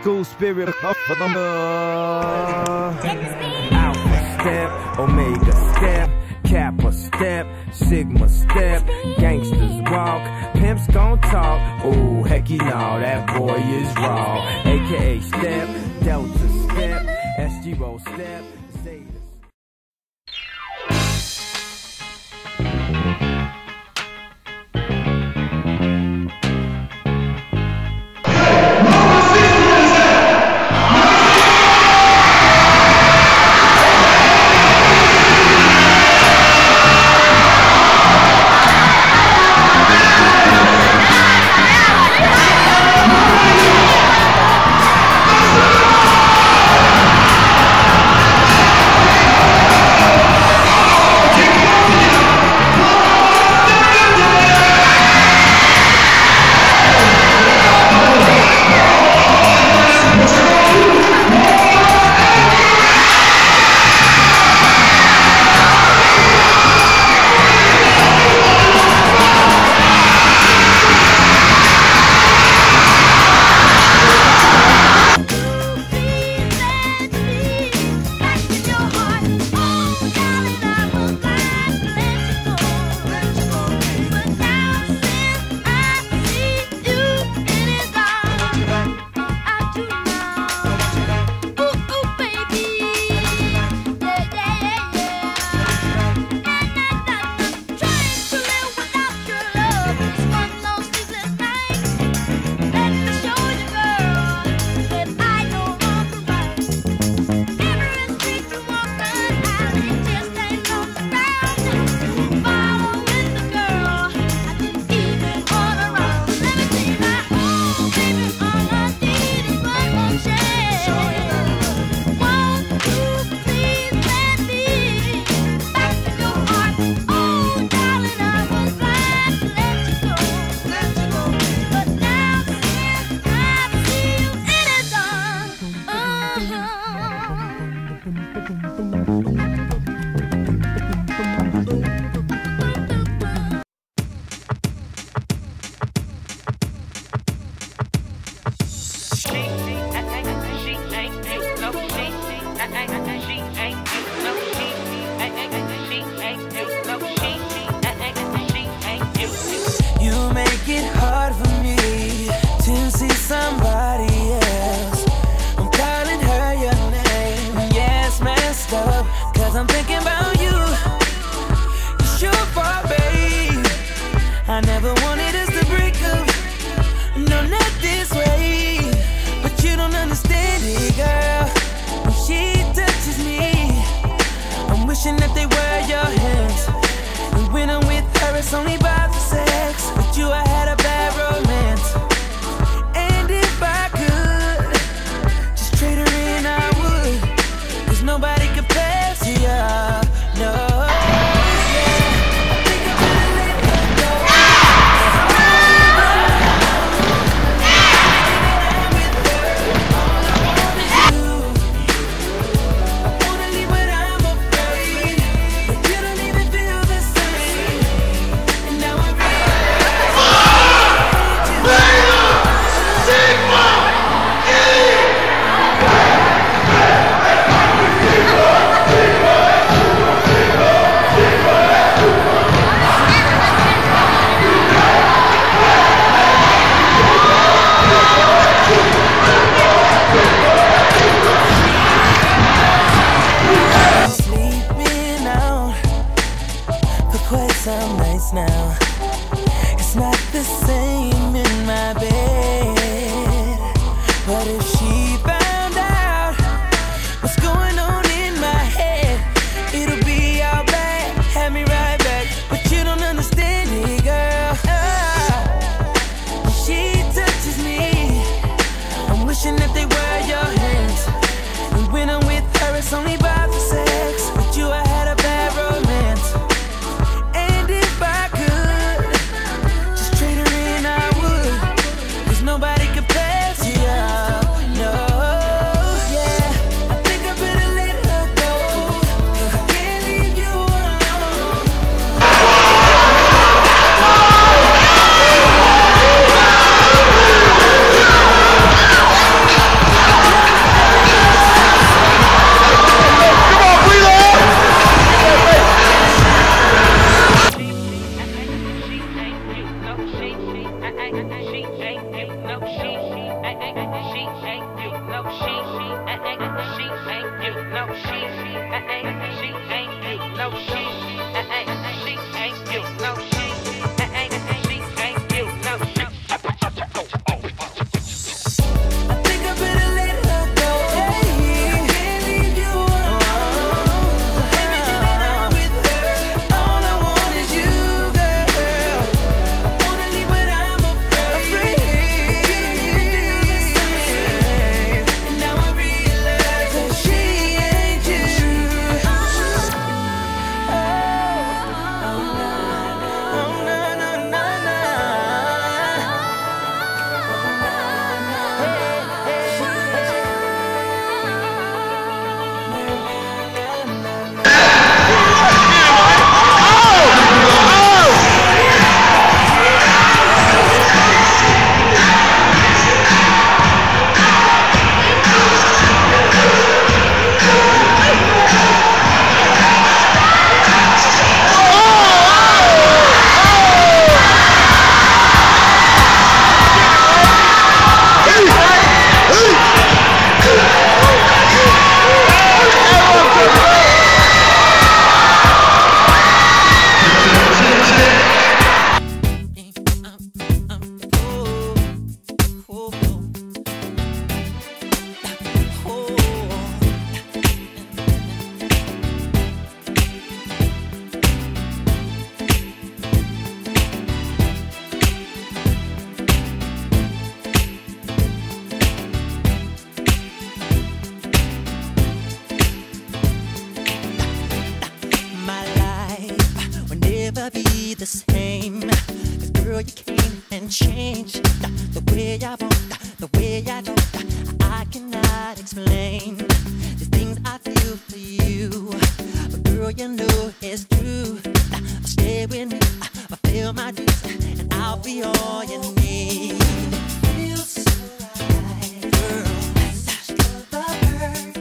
school spirit. Alpha step, Omega step, Kappa step, Sigma step, gangsters walk, pimps gon' talk. Oh, hecky no, that boy is raw. AKA step, Delta step, SGRho step, Zeta. Mm-hmm. Cause I'm thinking about you. It's your fault, babe. I never wanted us to break up. No, not this way. But you don't understand it, girl. When she touches me, I'm wishing that they were your hands. And when I'm with her, it's only the same. Cause girl, you came and changed the way I want, the way I don't. I cannot explain the things I feel for you. But girl, you know it's true. I'll Stay with me, feel my dreams, and I'll be all you need. Feels so right, girl. That's the bird.